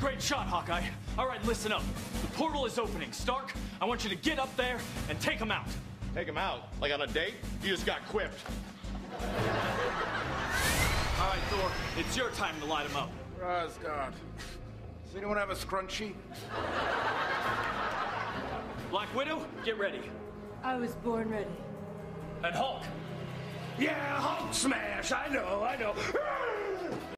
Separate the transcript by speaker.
Speaker 1: Great shot, Hawkeye. All right, listen up. The portal is opening. Stark, I want you to get up there and take him out.
Speaker 2: Take him out? Like on a date? You just got quipped.
Speaker 1: All right, Thor, it's your time to light him up.
Speaker 3: For Asgard. Does anyone have a scrunchie?
Speaker 1: Black Widow, get ready.
Speaker 4: I was born ready.
Speaker 1: And Hulk,
Speaker 3: Yeah, Hulk smash. I know, I know.